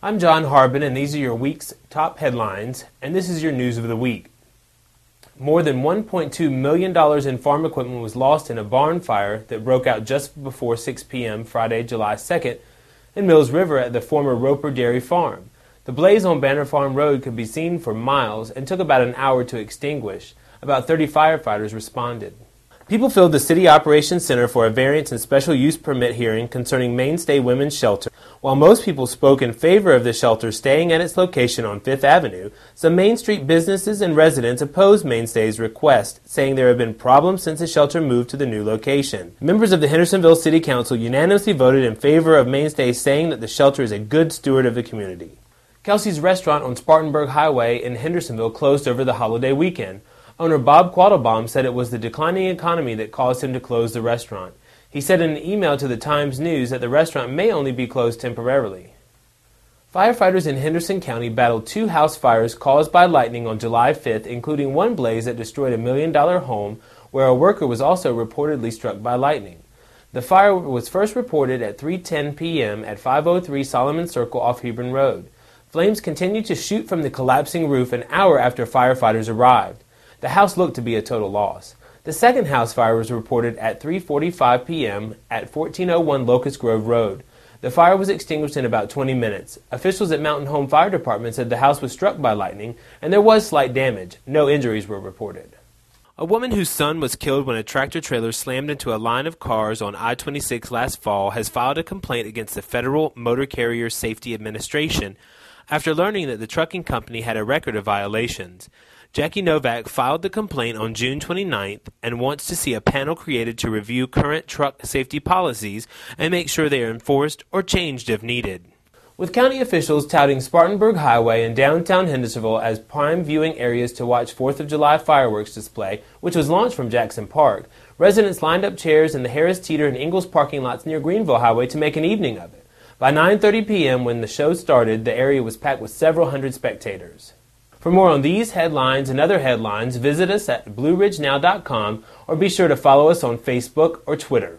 I'm John Harbin, and these are your week's top headlines, and this is your news of the week. More than $1.2 million in farm equipment was lost in a barn fire that broke out just before 6 p.m. Friday, July 2nd, in Mills River at the former Roper Dairy Farm. The blaze on Banner Farm Road could be seen for miles and took about an hour to extinguish. About 30 firefighters responded. People filled the City Operations Center for a variance and special use permit hearing concerning Mainstay Women's Shelter. While most people spoke in favor of the shelter staying at its location on Fifth Avenue, some Main Street businesses and residents opposed Mainstay's request, saying there have been problems since the shelter moved to the new location. Members of the Hendersonville City Council unanimously voted in favor of Mainstay, saying that the shelter is a good steward of the community. Kelsey's restaurant on Spartanburg Highway in Hendersonville closed over the holiday weekend. Owner Bob Quattlebaum said it was the declining economy that caused him to close the restaurant. He said in an email to the Times News that the restaurant may only be closed temporarily. Firefighters in Henderson County battled two house fires caused by lightning on July 5th, including one blaze that destroyed a million dollar home where a worker was also reportedly struck by lightning. The fire was first reported at 3:10 p.m. at 503 Solomon Circle off Hebron Road. Flames continued to shoot from the collapsing roof an hour after firefighters arrived. The house looked to be a total loss. The second house fire was reported at 3:45 p.m. at 1401 Locust Grove Road. The fire was extinguished in about 20 minutes. Officials at Mountain Home Fire Department said the house was struck by lightning and there was slight damage. No injuries were reported. A woman whose son was killed when a tractor trailer slammed into a line of cars on I 26 last fall has filed a complaint against the Federal Motor Carrier Safety Administration after learning that the trucking company had a record of violations. Jackie Novak filed the complaint on June 29th and wants to see a panel created to review current truck safety policies and make sure they are enforced or changed if needed. With county officials touting Spartanburg Highway and downtown Hendersonville as prime viewing areas to watch 4th of July fireworks display, which was launched from Jackson Park, residents lined up chairs in the Harris Teeter and Ingles parking lots near Greenville Highway to make an evening of it. By 9:30 p.m. when the show started, the area was packed with several hundred spectators. For more on these headlines and other headlines, visit us at blueridgenow.com or be sure to follow us on Facebook or Twitter.